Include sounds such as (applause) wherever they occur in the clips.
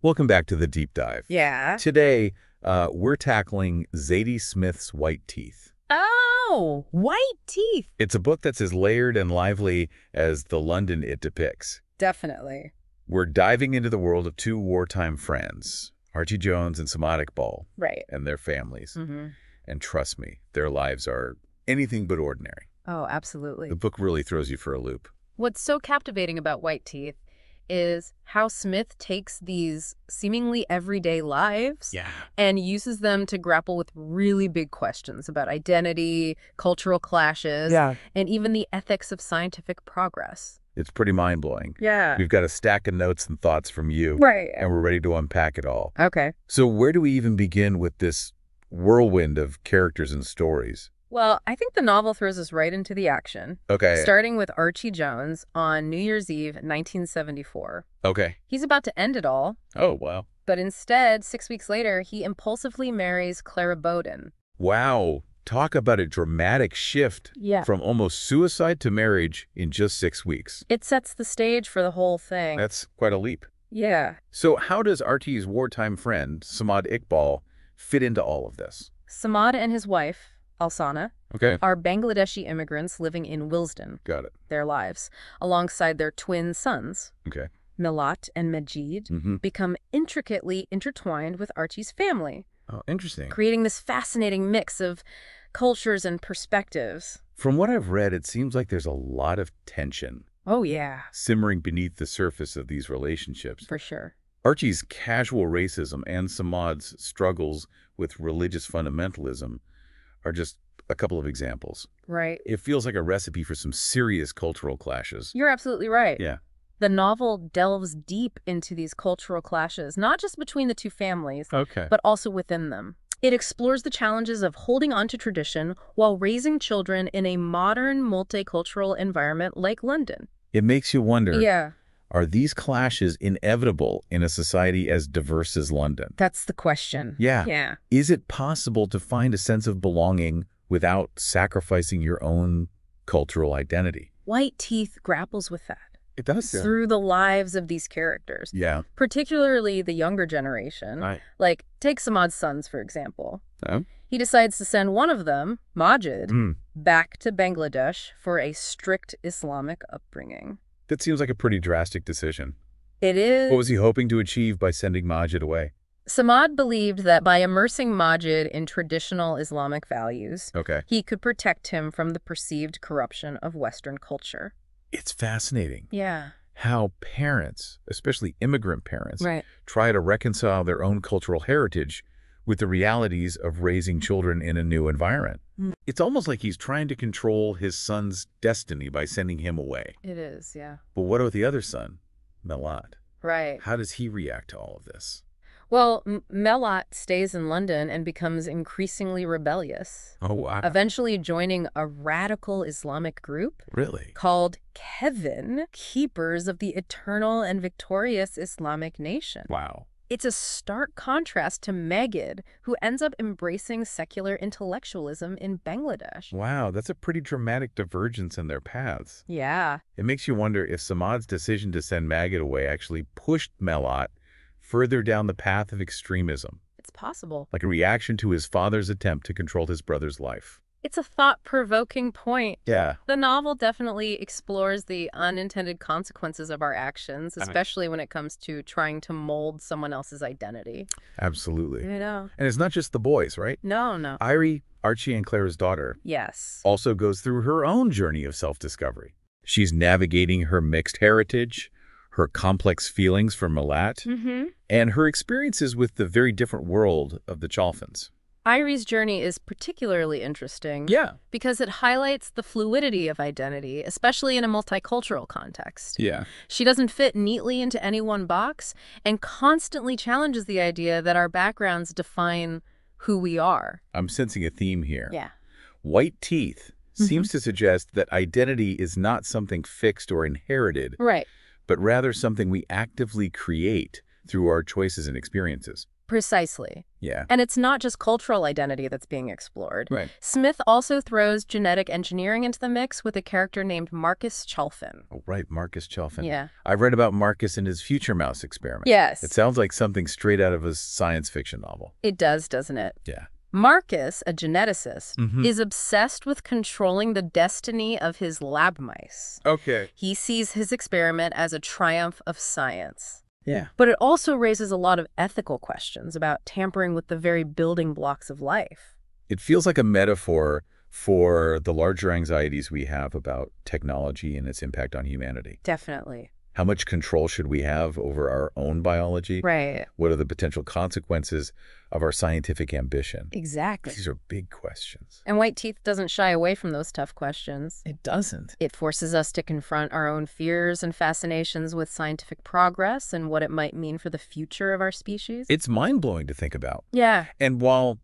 Welcome back to the deep dive. Yeah. Today, uh, we're tackling Zadie Smith's White Teeth. Oh, white teeth. It's a book that's as layered and lively as the London it depicts. Definitely. We're diving into the world of two wartime friends, Archie Jones and Samad Iqbal. Right. and their families. Mm-hmm. And trust me, their lives are anything but ordinary. Oh, absolutely. The book really throws you for a loop. What's so captivating about White Teeth is how Smith takes these seemingly everyday lives Yeah. and uses them to grapple with really big questions about identity, cultural clashes, yeah. and even the ethics of scientific progress. It's pretty mind-blowing. Yeah. We've got a stack of notes and thoughts from you, Right. and we're ready to unpack it all. Okay. So where do we even begin with this whirlwind of characters and stories? Well, I think the novel throws us right into the action, Okay. starting with Archie Jones on New Year's Eve, 1974. Okay. He's about to end it all, Oh, wow. but instead, six weeks later, he impulsively marries Clara Bowden. Wow. Talk about a dramatic shift Yeah. from almost suicide to marriage in just six weeks. It sets the stage for the whole thing. That's quite a leap. yeah. So how does Artie's wartime friend, Samad Iqbal, fit into all of this? Samad and his wife, Alsana, Okay. are Bangladeshi immigrants living in Willesden, Got it. their lives, alongside their twin sons. Okay. Millat and Magid Mm-hmm. become intricately intertwined with Archie's family, Oh, interesting. creating this fascinating mix of cultures and perspectives. From what I've read, it seems like there's a lot of tension Oh, yeah, simmering beneath the surface of these relationships. for sure. Archie's casual racism and Samad's struggles with religious fundamentalism are just a couple of examples. Right. It feels like a recipe for some serious cultural clashes. You're absolutely right. Yeah. The novel delves deep into these cultural clashes, not just between the two families, Okay. but also within them. It explores the challenges of holding on to tradition while raising children in a modern multicultural environment like London. It makes you wonder, Yeah, are these clashes inevitable in a society as diverse as London? that's the question. Yeah. Yeah. Is it possible to find a sense of belonging without sacrificing your own cultural identity? White Teeth grapples with that It does. through the lives of these characters, Yeah. particularly the younger generation. Right. Like, take Samad's sons, for example. Oh. He decides to send one of them, Magid, Mm. back to Bangladesh for a strict Islamic upbringing. That seems like a pretty drastic decision. It is. What was he hoping to achieve by sending Magid away? Samad believed that by immersing Magid in traditional Islamic values, Okay. he could protect him from the perceived corruption of Western culture. It's fascinating Yeah. how parents, especially immigrant parents, Right. try to reconcile their own cultural heritage with the realities of raising children in a new environment. Mm. It's almost like he's trying to control his son's destiny by sending him away. It is, yeah. But what about the other son, Millat? Right. How does he react to all of this? Well, M- Millat stays in London and becomes increasingly rebellious, Oh, wow. eventually joining a radical Islamic group Really? called Kevin, Keepers of the Eternal and Victorious Islamic Nation. Wow. It's a stark contrast to Magid, who ends up embracing secular intellectualism in Bangladesh. Wow, that's a pretty dramatic divergence in their paths. Yeah, It makes you wonder if Samad's decision to send Magid away actually pushed Millat further down the path of extremism, it's possible. like a reaction to his father's attempt to control his brother's life. It's a thought-provoking point. Yeah. The novel definitely explores the unintended consequences of our actions, I mean- especially when it comes to trying to mold someone else's identity. Absolutely. You know? And it's not just the boys, right? No, no. Irie, Archie and Clara's daughter, Yes. also goes through her own journey of self-discovery. She's navigating her mixed heritage, her complex feelings for Millat, Mm-hmm. and her experiences with the very different world of the Chalfens. Irie's journey is particularly interesting Yeah. because it highlights the fluidity of identity, especially in a multicultural context. Yeah. She doesn't fit neatly into any one box and constantly challenges the idea that our backgrounds define who we are. I'm sensing a theme here. Yeah. White teeth mm-hmm. seems to suggest that identity is not something fixed or inherited, Right. but rather something we actively create through our choices and experiences. Precisely. Yeah. And it's not just cultural identity that's being explored. Right. Smith also throws genetic engineering into the mix with a character named Marcus Chalfen. Oh, right, Marcus Chalfen. Yeah. I've read about Marcus and his future mouse experiment. Yes. It sounds like something straight out of a science fiction novel. It does, doesn't it? Yeah. Marcus, a geneticist, Mhm. is obsessed with controlling the destiny of his lab mice. Okay. He sees his experiment as a triumph of science. Yeah. But it also raises a lot of ethical questions about tampering with the very building blocks of life. It feels like a metaphor for the larger anxieties we have about technology and its impact on humanity. Definitely. How much control should we have over our own biology? Right. What are the potential consequences of our scientific ambition? Exactly. These are big questions. And White Teeth doesn't shy away from those tough questions. It doesn't. It forces us to confront our own fears and fascinations with scientific progress and what it might mean for the future of our species. It's mind-blowing to think about. yeah, And while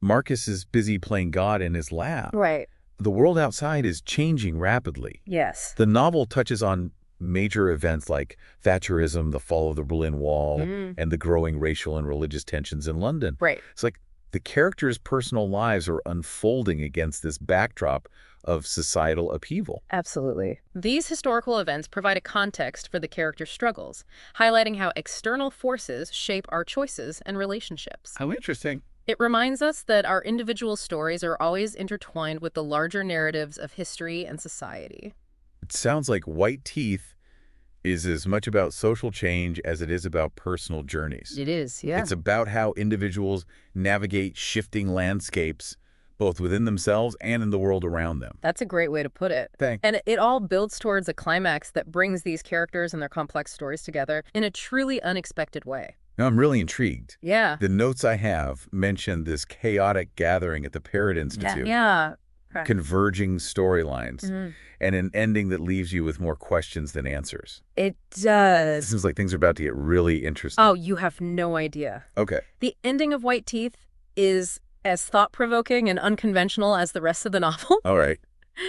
Marcus is busy playing God in his lab, right. the world outside is changing rapidly. Yes. The novel touches on major events like Thatcherism, the fall of the Berlin Wall, Mm. and the growing racial and religious tensions in London. Right. It's like the characters' personal lives are unfolding against this backdrop of societal upheaval. Absolutely. These historical events provide a context for the character's struggles, highlighting how external forces shape our choices and relationships. How interesting. It reminds us that our individual stories are always intertwined with the larger narratives of history and society. It sounds like White Teeth is as much about social change as it is about personal journeys. It is, yeah. It's about how individuals navigate shifting landscapes, both within themselves and in the world around them. That's a great way to put it. Thank And it all builds towards a climax that brings these characters and their complex stories together in a truly unexpected way. Now, I'm really intrigued. Yeah. The notes I have mention this chaotic gathering at the Perret Institute, Yeah. Converging storylines, Mhm. and an ending that leaves you with more questions than answers. It does. It seems like things are about to get really interesting. Oh, you have no idea. Okay. The ending of White Teeth is as thought-provoking and unconventional as the rest of the novel. All right. (laughs)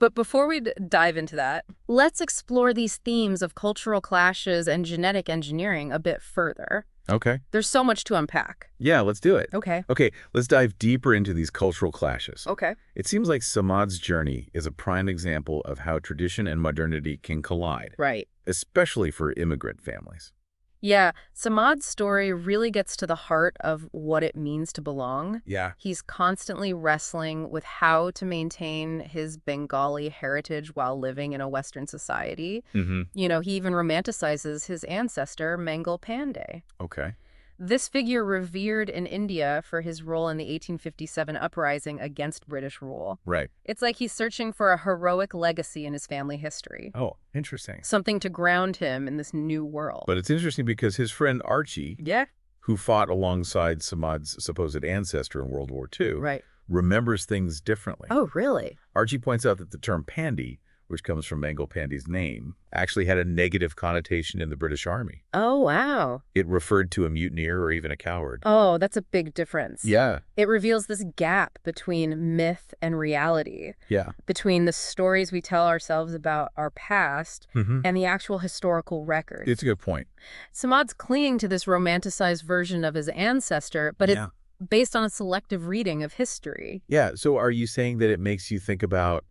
But before we d- dive into that, let's explore these themes of cultural clashes and genetic engineering a bit further. Okay. There's so much to unpack. Yeah, let's do it. Okay. Okay, let's dive deeper into these cultural clashes. Okay. It seems like Samad's journey is a prime example of how tradition and modernity can collide, Right. especially for immigrant families. Yeah, Samad's story really gets to the heart of what it means to belong. Yeah. He's constantly wrestling with how to maintain his Bengali heritage while living in a Western society. Mm-hmm. You know, he even romanticizes his ancestor, Mangal Pandey. Okay. This figure revered in India for his role in the 1857 uprising against British rule. Right. It's like he's searching for a heroic legacy in his family history, Oh, interesting. something to ground him in this new world. But it's interesting because his friend Archie, yeah, who fought alongside Samad's supposed ancestor in World War II, right. remembers things differently. Oh, really? Archie points out that the term pandy, which comes from Mangal Pandey's name, actually had a negative connotation in the British Army. Oh, wow. It referred to a mutineer or even a coward. Oh, that's a big difference. Yeah, It reveals this gap between myth and reality, yeah. between the stories we tell ourselves about our past Mm-hmm. and the actual historical record. It's a good point. Samad's clinging to this romanticized version of his ancestor, but yeah. it's based on a selective reading of history. Yeah, so are you saying that it makes you think about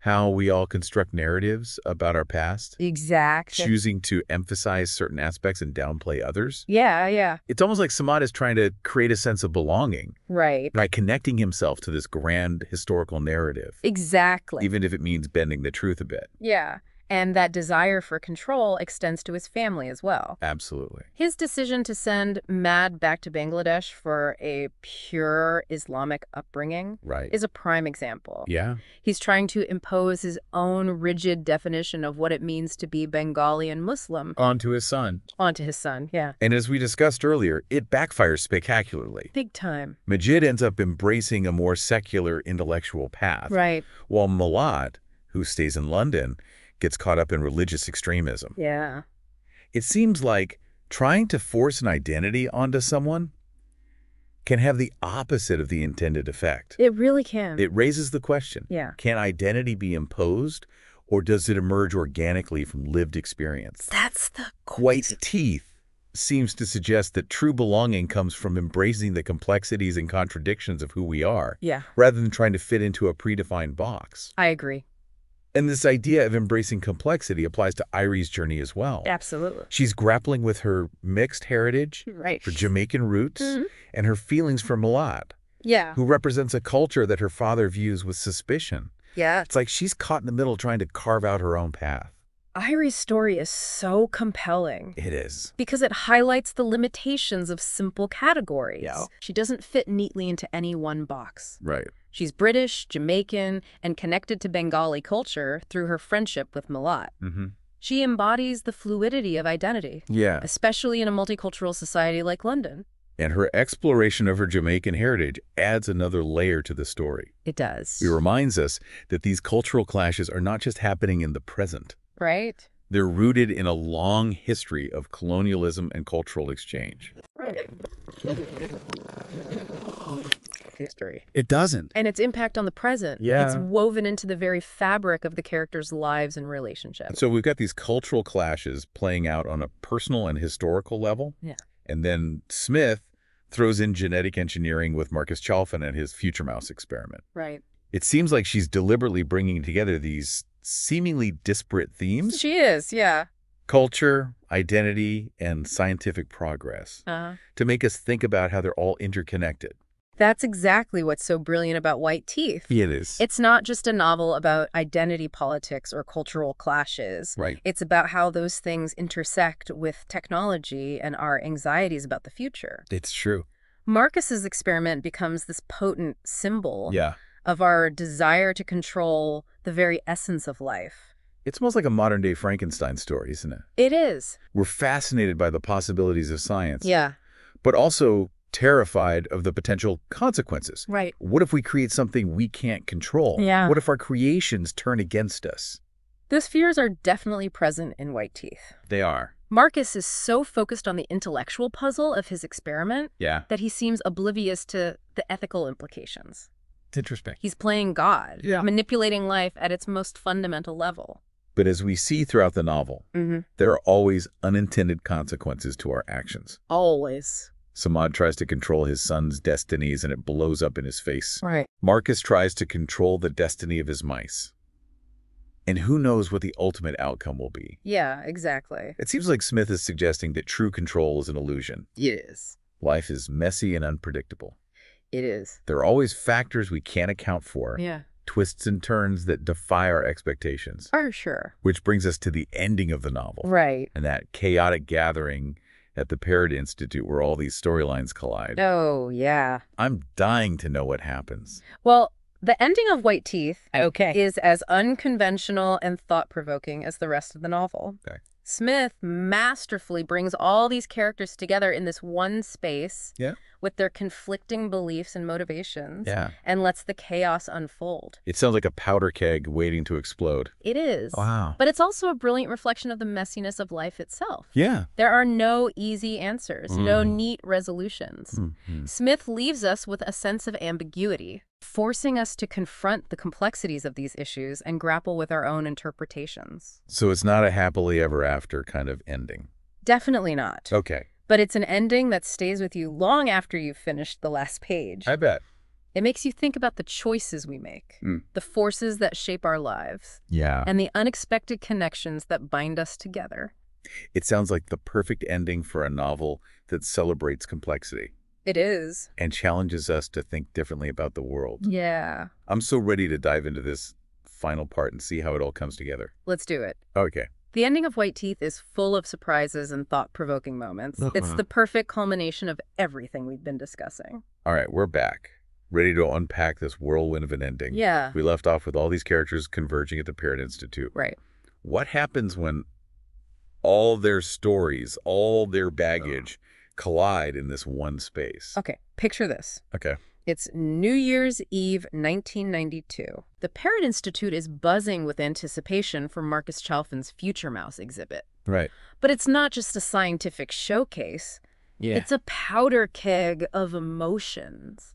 how we all construct narratives about our past, Exact. choosing to emphasize certain aspects and downplay others? Yeah, yeah. It's almost like Samad is trying to create a sense of belonging Right. by connecting himself to this grand historical narrative, Exactly. even if it means bending the truth a bit. yeah. And that desire for control extends to his family as well. Absolutely. His decision to send Mad back to Bangladesh for a pure Islamic upbringing Right. is a prime example. yeah. He's trying to impose his own rigid definition of what it means to be Bengali and Muslim Onto his son. onto his son. Yeah. And as we discussed earlier, it backfires spectacularly. Big time. Magid ends up embracing a more secular intellectual path, Right. while Millat, who stays in London, gets caught up in religious extremism. Yeah. It seems like trying to force an identity onto someone can have the opposite of the intended effect. It really can. It raises the question, yeah. can identity be imposed or does it emerge organically from lived experience? That's the White Teeth seems to suggest that true belonging comes from embracing the complexities and contradictions of who we are, Yeah, rather than trying to fit into a predefined box. I agree. And this idea of embracing complexity applies to Irie's journey as well. Absolutely. She's grappling with her mixed heritage, Right. her Jamaican roots, Mhm. and her feelings for Millat, Yeah. who represents a culture that her father views with suspicion. Yeah. It's like she's caught in the middle trying to carve out her own path. Irie's story is so compelling. It is. Because it highlights the limitations of simple categories. Yeah. She doesn't fit neatly into any one box. Right. She's British, Jamaican, and connected to Bengali culture through her friendship with Millat. Mm-hmm. She embodies the fluidity of identity, Yeah. especially in a multicultural society like London. And her exploration of her Jamaican heritage adds another layer to the story. It does. It reminds us that these cultural clashes are not just happening in the present. Right? They're rooted in a long history of colonialism and cultural exchange. History. It doesn't. And its impact on the present. Yeah. It's woven into the very fabric of the characters' lives and relationships. So we've got these cultural clashes playing out on a personal and historical level. Yeah. And then Smith throws in genetic engineering with Marcus Chalfen and his Future Mouse experiment. Right. It seems like she's deliberately bringing together these seemingly disparate themes, She is, yeah. culture, identity, and scientific progress, Uh-huh. to make us think about how they're all interconnected. That's exactly what's so brilliant about White Teeth. It is. It's not just a novel about identity politics or cultural clashes. right. It's about how those things intersect with technology and our anxieties about the future. It's true. Marcus's experiment becomes this potent symbol Yeah. of our desire to control the very essence of life. It's almost like a modern day Frankenstein story, isn't it? It is. We're fascinated by the possibilities of science. Yeah. but also terrified of the potential consequences. Right. What if we create something we can't control? Yeah. What if our creations turn against us? Those fears are definitely present in White Teeth. They are. Marcus is so focused on the intellectual puzzle of his experiment Yeah. that he seems oblivious to the ethical implications. It's interesting. He's playing God, Yeah. manipulating life at its most fundamental level. But as we see throughout the novel, Mm-hmm. there are always unintended consequences to our actions. Always. Samad tries to control his son's destinies and it blows up in his face. Right. Marcus tries to control the destiny of his mice. And who knows what the ultimate outcome will be. Yeah, exactly. It seems like Smith is suggesting that true control is an illusion. It is. Life is messy and unpredictable. It is. There are always factors we can't account for, Yeah. twists and turns that defy our expectations, For sure. which brings us to the ending of the novel Right. and that chaotic gathering at the Perret Institute where all these storylines collide. Oh, yeah. I'm dying to know what happens. Well, the ending of White Teeth Okay. is as unconventional and thought-provoking as the rest of the novel. Okay. Smith masterfully brings all these characters together in this one space Yeah. With their conflicting beliefs and motivations Yeah. and lets the chaos unfold. It sounds like a powder keg waiting to explode. It is. Wow. But it's also a brilliant reflection of the messiness of life itself. Yeah. There are no easy answers, no Mhm. neat resolutions. Mhm. Smith leaves us with a sense of ambiguity, forcing us to confront the complexities of these issues and grapple with our own interpretations. So it's not a happily ever after kind of ending. Definitely not. Okay. But it's an ending that stays with you long after you've finished the last page. I bet. It makes you think about the choices we make, Mm. the forces that shape our lives, Yeah. and the unexpected connections that bind us together. It sounds like the perfect ending for a novel that celebrates complexity It is. and challenges us to think differently about the world. Yeah. I'm so ready to dive into this final part and see how it all comes together. Let's do it. Okay. The ending of White Teeth is full of surprises and thought-provoking moments. It's Uh-huh. the perfect culmination of everything we've been discussing. All right, we're back. Ready to unpack this whirlwind of an ending. Yeah. We left off with all these characters converging at the Perret Institute. Right. What happens when all their stories, all their baggage collide in this one space? Okay, picture this. Okay. It's New Year's Eve 1992. The Perret Institute is buzzing with anticipation for Marcus Chalfen's Future Mouse exhibit. Right. But it's not just a scientific showcase. Yeah. It's a powder keg of emotions.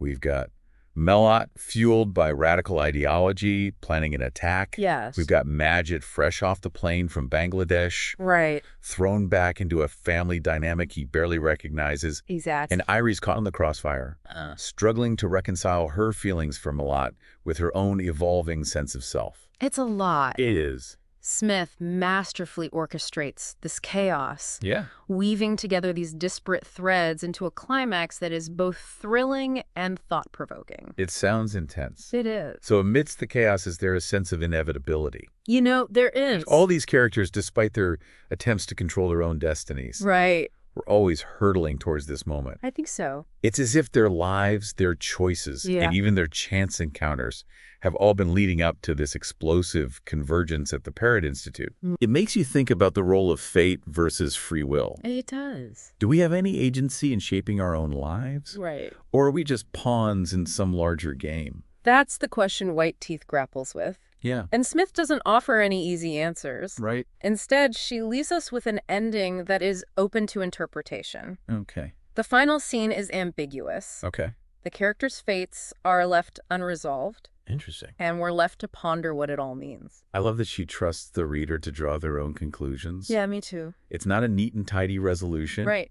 We've got Millat, fueled by radical ideology, planning an attack. Yes. We've got Magid fresh off the plane from Bangladesh. Right. Thrown back into a family dynamic he barely recognizes. Exactly. And Irie's caught in the crossfire, uh. struggling to reconcile her feelings for Millat with her own evolving sense of self. It's a lot. It is. Smith masterfully orchestrates this chaos, yeah. weaving together these disparate threads into a climax that is both thrilling and thought-provoking. It sounds intense. It is. So amidst the chaos, is there a sense of inevitability? You know, there is. All these characters, despite their attempts to control their own destinies. Right. We're always hurtling towards this moment. I think so. It's as if their lives, their choices, yeah. and even their chance encounters have all been leading up to this explosive convergence at the Perret Institute. Mm. It makes you think about the role of fate versus free will. It does. Do we have any agency in shaping our own lives? Right. Or are we just pawns in some larger game? That's the question White Teeth grapples with. Yeah. And Smith doesn't offer any easy answers. Right. Instead, she leaves us with an ending that is open to interpretation. Okay. The final scene is ambiguous. Okay. The characters' fates are left unresolved. Interesting. And we're left to ponder what it all means. I love that she trusts the reader to draw their own conclusions. Yeah, me too. It's not a neat and tidy resolution. Right.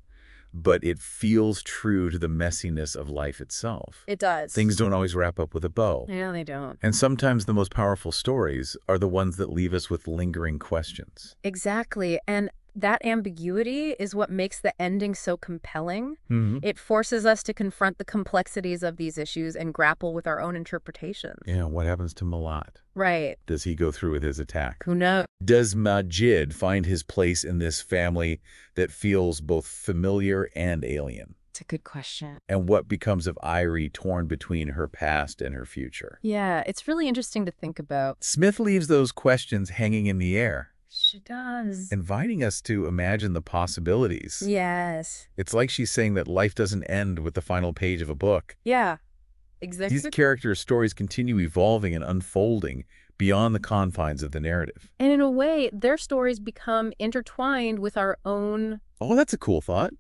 But it feels true to the messiness of life itself. It does. Things don't always wrap up with a bow. Yeah, they don't. And sometimes the most powerful stories are the ones that leave us with lingering questions. Exactly. And that ambiguity is what makes the ending so compelling. Mm -hmm. It forces us to confront the complexities of these issues and grapple with our own interpretations. Yeah, what happens to Millat? Right. Does he go through with his attack? Who knows? Does Magid find his place in this family that feels both familiar and alien? It's a good question. And what becomes of Irie torn between her past and her future? Yeah, it's really interesting to think about. Smith leaves those questions hanging in the air. She does. Inviting us to imagine the possibilities. Yes. It's like she's saying that life doesn't end with the final page of a book. Yeah, exactly. These characters' stories continue evolving and unfolding beyond the confines of the narrative. And in a way, their stories become intertwined with our own... Oh, that's a cool thought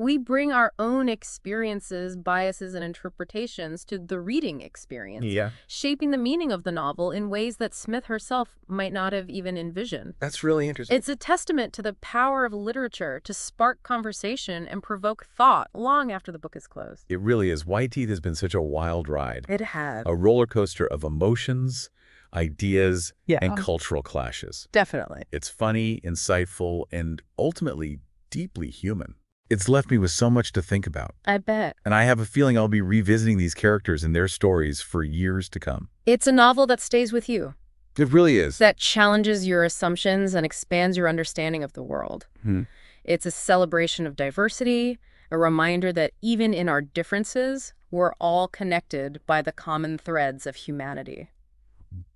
we bring our own experiences, biases, and interpretations to the reading experience, yeah. shaping the meaning of the novel in ways that Smith herself might not have even envisioned. That's really interesting. It's a testament to the power of literature to spark conversation and provoke thought long after the book is closed. It really is. White Teeth has been such a wild ride. It has. A roller coaster of emotions, ideas, yeah. and cultural clashes. Definitely. It's funny, insightful, and ultimately deeply human. It's left me with so much to think about. I bet. And I have a feeling I'll be revisiting these characters and their stories for years to come. It's a novel that stays with you. It really is. That challenges your assumptions and expands your understanding of the world. Hmm. It's a celebration of diversity, a reminder that even in our differences, we're all connected by the common threads of humanity.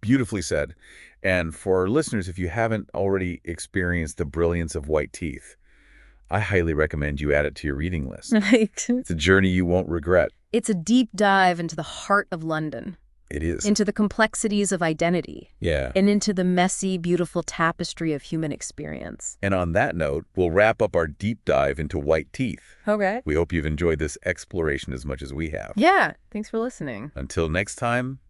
Beautifully said. And for our listeners, if you haven't already experienced the brilliance of White Teeth, I highly recommend you add it to your reading list. (laughs) Right. It's a journey you won't regret. It's a deep dive into the heart of London. It is. Into the complexities of identity. Yeah. And into the messy, beautiful tapestry of human experience. And on that note, we'll wrap up our deep dive into White Teeth. Okay. We hope you've enjoyed this exploration as much as we have. Yeah. Thanks for listening. Until next time,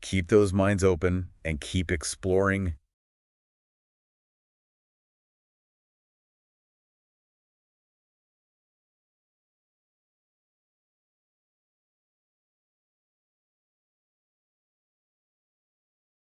keep those minds open and keep exploring